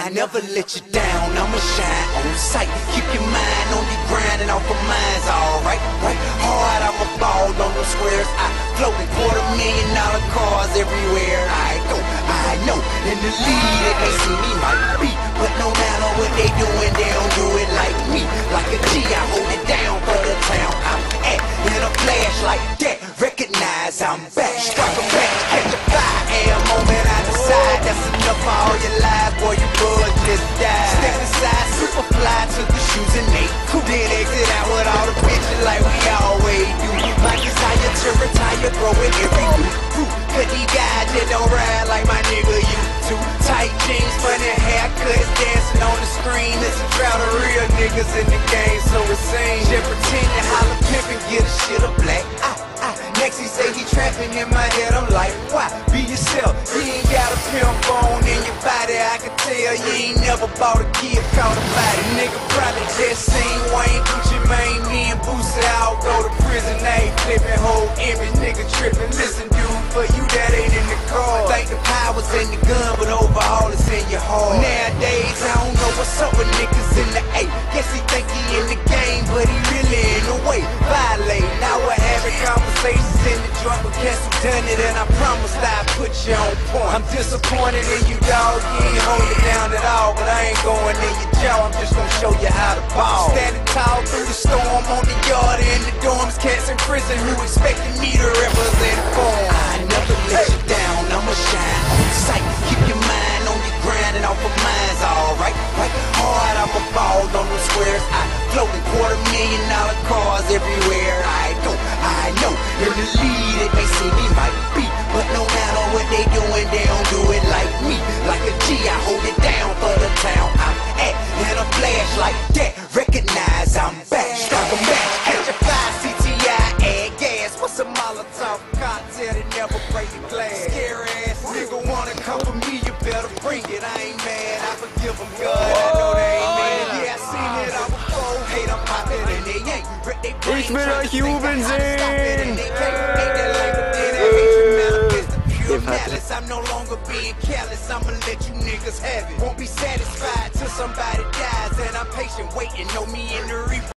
I never let you down, I'ma shine on sight. Keep your mind on your grind and off of mine's alright, right? Hard, I'ma ball on them squares. I float in quarter million dollar cars everywhere I go. I know in the lead they see me might be, but no matter what they doing, they don't do it like me. And they. Then exit out with all the bitches like we always do. My desire to retire, growing every fruit. Cause these guys that don't ride like my nigga used to. Tight jeans, funny haircuts, dancing on the screen. It's a drought of real niggas in the game, so it seems. Just pretend to holler pimp and get a shit of black. Ah. Next he say he trapping in my head, I'm like, why? Be yourself, you ain't got a pimp bone in your body, I can tell you ain't never bought a kid, caught a body. Probably just seen Wayne Gucci Mane, me and Boosie all go to prison, they ain't flipping whole image, nigga tripping. Listen, dude, for you that ain't in the car. Think the power's in the gun, but overall it's in your heart. Nowadays, I don't know what's up with niggas in the A. Guess he think he in the game, but he really in the way. Violate, now we're having conversations in the joint with cats who done it, and I promise I put you on point. I'm disappointed in you, dog. You ain't holding down at all, but I ain't going in your ball. Standing tall through the storm on the yard in the dorms, cats in prison who expected me to represent form. I never let you down, I'ma shine on sight. Keep your mind on your grind and off of mine's alright. Right hard, I'ma ball on them squares. I float in quarter million dollar cars everywhere I go. I know in the lead break the glass? Scary ass nigga wanna come for me, you better bring it. I ain't mad, I forgive them, God. I know they ain't mad. Yeah, I seen it all before. Hate out there and they ain't. Wreck they brain, Ich will euch jubeln how to stop it, sehen. and they can't. Ain't that like a dead hatred manifest the pure Ihr Vater. malice. I'm no longer being careless. I'ma let you niggas have it. Won't be satisfied till somebody dies, and I'm patient waiting. Know me in the reaper.